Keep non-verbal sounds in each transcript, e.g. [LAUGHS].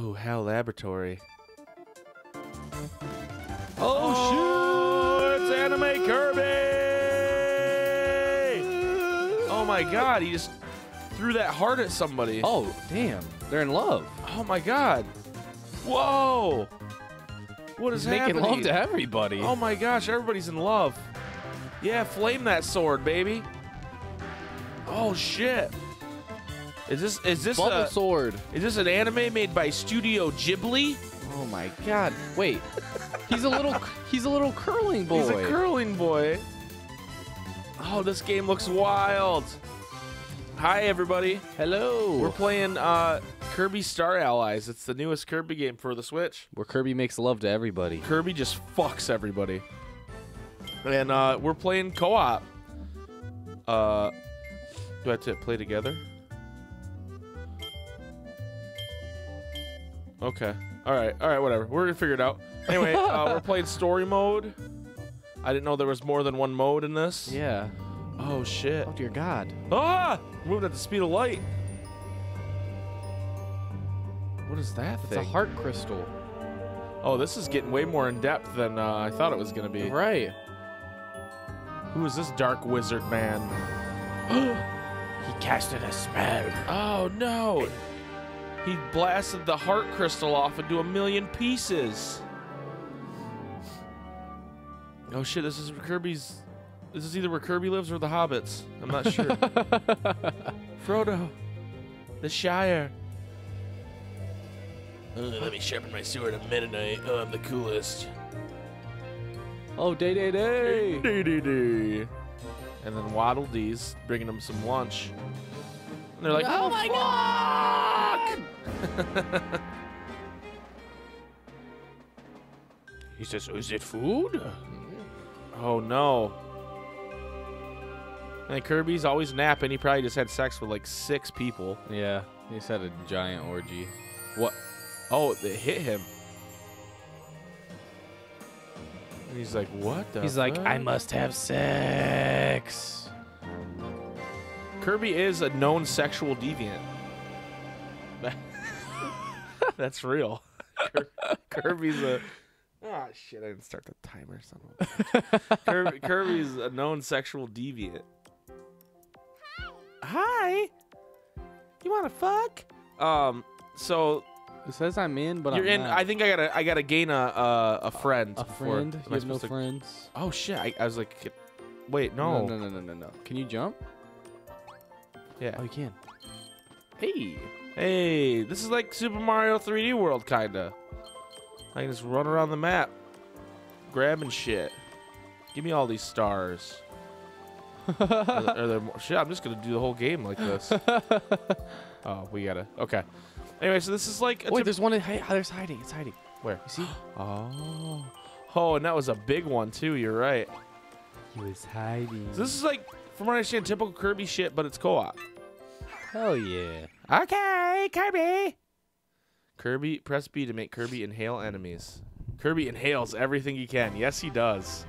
Oh, HAL Laboratory. Oh, oh, shoot! it's Anime Kirby! Oh my god, he just threw that heart at somebody. Oh, damn. They're in love. Oh my god. Whoa! What is He's making happening? love to everybody. Oh my gosh, everybody's in love. Yeah, flame that sword, baby. Oh shit. Is this is this Bubble a, sword. is this an anime made by Studio Ghibli? Oh my god. Wait. He's a little he's a little curling boy. He's a curling boy. Oh, this game looks wild. Hi everybody. Hello. We're playing uh, Kirby Star Allies. It's the newest Kirby game for the Switch. Where Kirby makes love to everybody. Kirby just fucks everybody. And uh, we're playing co-op. Uh, do I have to play together? Okay. All right. All right. Whatever. We're gonna figure it out. Anyway, uh, [LAUGHS] we're playing story mode. I didn't know there was more than one mode in this. Yeah. Oh shit. Oh dear God. Ah! Moving at the speed of light. What is that It's thing? a heart crystal. oh, this is getting way more in depth than uh, I thought it was gonna be. Right. Who is this dark wizard man? [GASPS] [GASPS] He casted a spell. Oh no! He blasted the heart crystal off into a million pieces. Oh shit! This is Kirby's. This is either where Kirby lives or the Hobbits. I'm not sure. [LAUGHS] Frodo, the Shire. Uh, let me sharpen my sword at midnight. Oh, I'm the coolest. Oh day day day. Dee dee dee. And then Waddle Dee's bringing them some lunch. And they're like, Oh my god! [LAUGHS] He says, "Is it food?" oh no. And Kirby's always napping. He probably just had sex with like six people. Yeah. He's had a giant orgy. What? Oh, they hit him. And he's like, what the He's like, "I must have sex." Kirby is a known sexual deviant. That's real. [LAUGHS] Kirby's a. Oh shit! I didn't start the timer. Son of a. [LAUGHS] Kirby, Kirby's a known sexual deviant. Hi. Hi. You want to fuck? Um. So It says I'm in, but you're I'm in. not. I think I gotta. I gotta gain a a, a friend. a before- friend. am You I have no to- friends. Oh shit! I, I was like, wait, no. no, no, no, no, no. Can you jump? Yeah. Oh, you can. Hey. Hey, this is like Super Mario 3D World, kinda. I can just run around the map, grabbing shit. Give me all these stars. are, there, are there more? Shit, I'm just gonna do the whole game like this. [LAUGHS] oh, we gotta. Okay. Anyway, so this is like. A Wait, there's one. In, hey, ah, there's hiding. It's hiding. where? You see? [GASPS] Oh. Oh, and that was a big one too. You're right. He was hiding. So this is like, from what I understand, typical Kirby shit, but it's co-op. Hell yeah. Okay, Kirby. Kirby, press B to make Kirby inhale enemies. Kirby inhales everything he can. Yes, he does.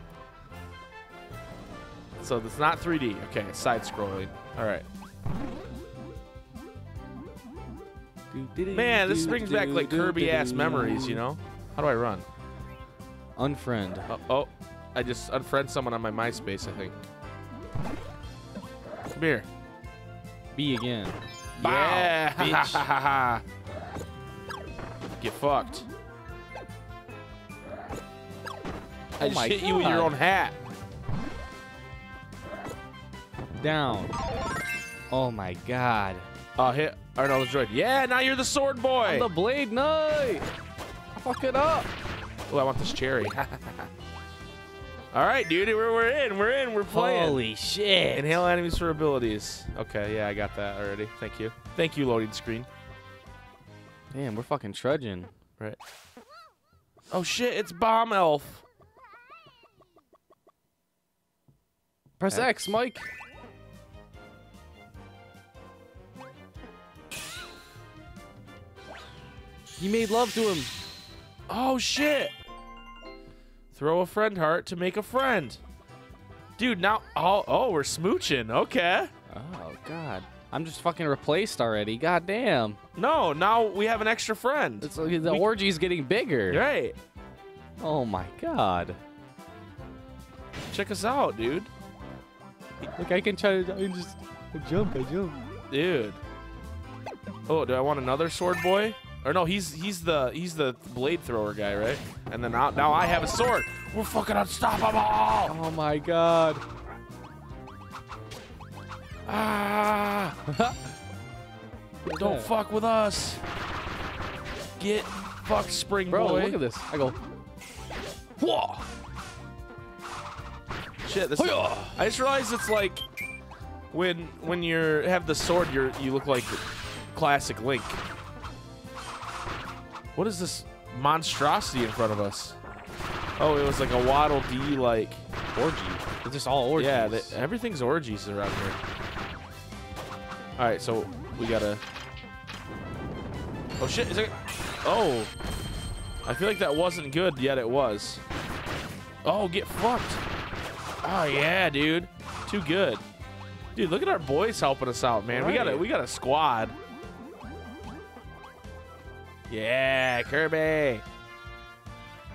So it's not 3D. Okay, it's side scrolling. All right. Man, this brings back like Kirby ass memories, you know? How do I run? Unfriend. Oh, oh, I just unfriend someone on my MySpace, I think. Come here. B again. Yeah. bitch. [LAUGHS] Get fucked. I Oh just hit you with your God. own hat. Down. Oh my god. Uh, hit Arnold Droid. Yeah, now you're the sword boy. I'm the Blade Knight. Fuck it up. oh, I want this cherry. [LAUGHS] All right, dude, we're, we're in. We're in. We're playing. Holy shit. Inhale enemies for abilities. Okay, yeah, I got that already. Thank you. Thank you, loading screen. Damn, we're fucking trudging. Right. Oh shit, it's Bomb Elf. Press X, Mike. He made love to him. Oh shit. Throw a friend heart to make a friend. Dude, now oh oh we're smooching. Okay. Oh god. I'm just fucking replaced already. God damn. No, now we have an extra friend. It's like the We- orgy's getting bigger. Right. Oh my god. Check us out, dude. Like I can try to I just I jump, I jump. Dude. Oh, do I want another sword boy? Or no, he's he's the he's the blade thrower guy, right? And then now, now I have a sword. We're fucking unstoppable. Oh my god. Ah! [LAUGHS] Don't fuck with us. Get fucked, spring Bro, boy. look at this. I go. Whoa. Shit, this. I just realized it's like when when you have the sword, you you look like classic Link. What is this monstrosity in front of us? Oh, it was like a Waddle Dee like. Orgy. It's just all orgies. Yeah, the, everything's orgies around here. All right, so we gotta. Oh shit! Is it? Oh, I feel like that wasn't good, yet it was. Oh, get fucked! Oh yeah, dude, too good. Dude, look at our boys helping us out, man. We got a we got a squad. Yeah, Kirby.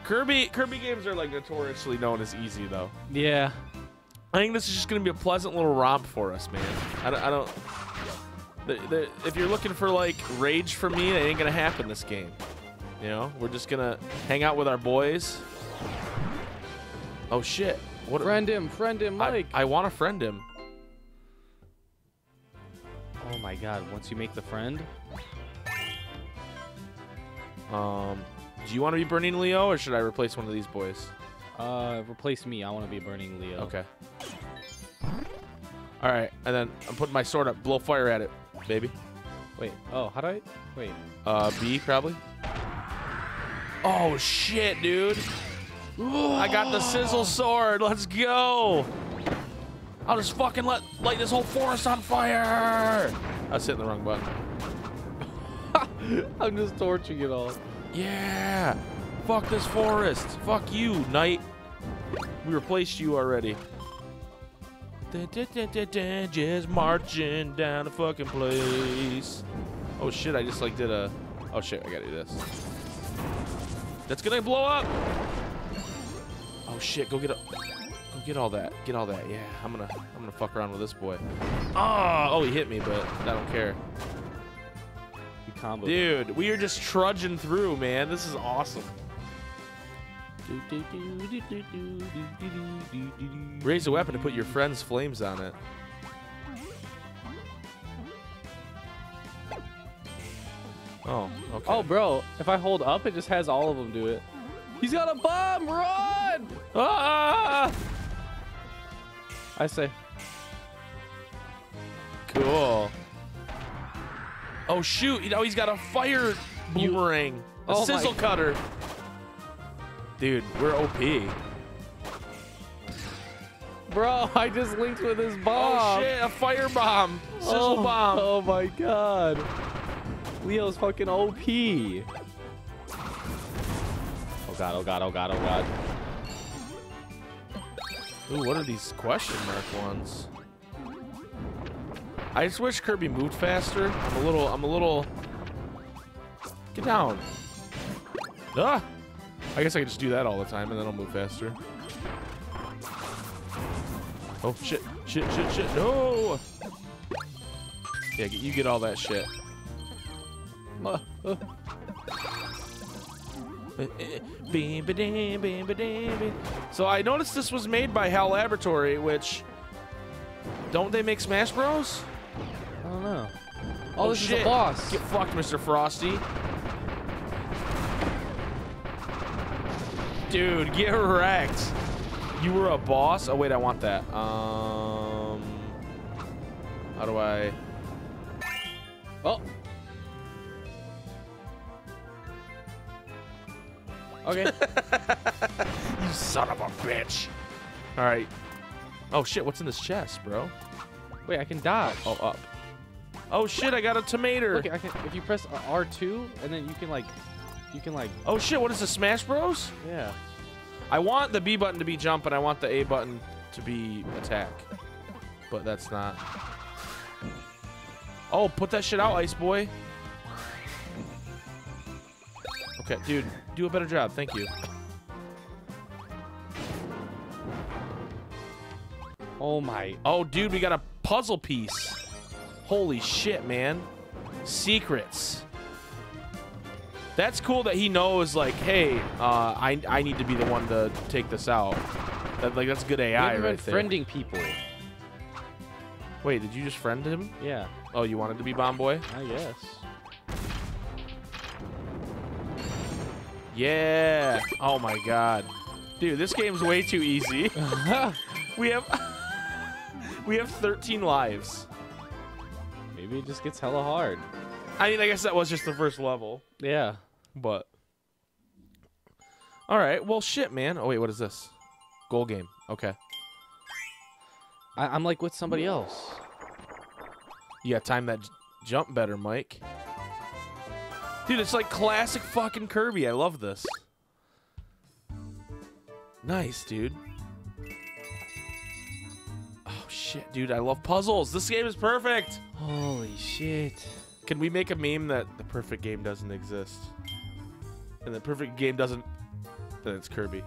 Kirby Kirby games are like notoriously known as easy though. Yeah. I think this is just going to be a pleasant little romp for us, man. I don't. I don't the, the, if you're looking for like rage from me, it ain't gonna happen this game. You know, we're just gonna hang out with our boys. Oh shit! What? Friend him, friend him, I, Mike. I want to friend him. oh my god, once you make the friend. Um, do you want to be Burning Leo, or should I replace one of these boys? Uh, replace me. I want to be Burning Leo. Okay. All right, and then I'm putting my sword up. Blow fire at it, baby. Wait. Oh, how do I? Wait. Uh, B probably. Oh shit, dude! I got the sizzle sword. Let's go! I'll just fucking let light this whole forest on fire. I was hitting the wrong button. [LAUGHS] I'm just torching it all. Yeah! Fuck this forest. Fuck you, knight. We replaced you already. Just marching down the fucking place. Oh shit! I just like did a. Oh shit! I gotta do this. That's gonna blow up. Oh shit! Go get a. Go get all that. Get all that. Yeah, I'm gonna. I'm gonna fuck around with this boy. Oh, oh, he hit me, but I don't care. Combo. Dude, we are just trudging through, man. This is awesome. Raise a weapon to put your friend's flames on it. Oh, okay. Oh, bro, if I hold up, it just has all of them do it. He's got a bomb. Run! Ah! I say. Cool. Oh shoot! You know he's got a fire boomerang, a Oh sizzle cutter. Dude, we're OP. Bro, I just linked with his bomb. Oh shit! A fire bomb, sizzle oh, bomb. Oh my god. Leo's fucking OP. Oh god, oh god, oh god, oh god. Ooh, what are these question mark ones? I just wish Kirby moved faster. I'm a little. I'm a little. Get down. Ah! I guess I can just do that all the time and then I'll move faster. Oh shit! Shit! Shit! Shit! No! Yeah, you get all that shit. Uh, uh, So I noticed this was made by HAL Laboratory, which don't they make Smash Bros? I don't know. Oh, this shit. is a boss. Get fucked, Mr. Frosty. Dude, get wrecked. You were a boss? Oh wait, I want that. Um How do I Oh. Okay. [LAUGHS] You son of a bitch. Alright. Oh shit, what's in this chest, bro? Wait, I can dodge. Oh up. Oh shit, I got a tomato. Okay, I can. If you press R2, and then you can like, you can like, Oh shit, what is this, Smash Bros? yeah. I want the B button to be jump and I want the A button to be attack. But that's not. Oh, put that shit out, Ice Boy. Okay, dude, do a better job. Thank you. Oh my. Oh, dude, we got a puzzle piece. Holy shit, man. Secrets. That's cool that he knows, like, hey, uh, I, I need to be the one to take this out. That, like, that's good AI right there. friending people. Wait, did you just friend him? Yeah, Oh, you wanted to be Bomb Boy? I guess. Yeah. Oh my god. Dude, this game's way too easy. [LAUGHS] we have [LAUGHS] We have 13 lives. Maybe it just gets hella hard. I mean, I guess that was just the first level, Yeah. but All right. Well, shit, man. Oh wait, what is this? Goal game. Okay. I, I'm like with somebody else. Yeah, time that jump better, Mike. Dude, it's like classic fucking Kirby. I love this. Nice, dude. Shit, dude, I love puzzles. This game is perfect. Holy shit. Can we make a meme that the perfect game doesn't exist? And the perfect game doesn't then it's Kirby.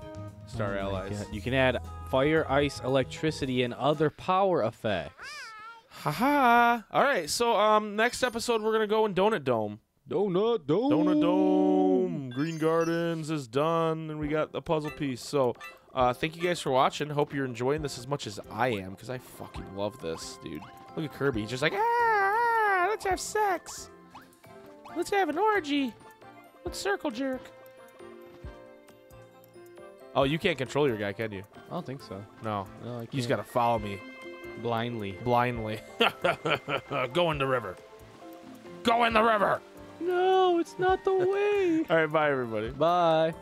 Star Oh Allies. God. You can add fire, ice, electricity, and other power effects. Haha. All right, so um next episode we're going to go in Donut Dome. Donut Dome. Donut Dome, Green Gardens is done, and we got the puzzle piece. So, uh, thank you guys for watching. Hope you're enjoying this as much as I am, because I fucking love this, dude. Look at Kirby. He's just like, ah, let's have sex. Let's have an orgy. Let's circle jerk. Oh, you can't control your guy, can you? I don't think so. No. No, You just gotta follow me blindly. blindly. [LAUGHS] Go in the river. Go in the river. No, it's not the [LAUGHS] way. All right, bye, everybody. Bye.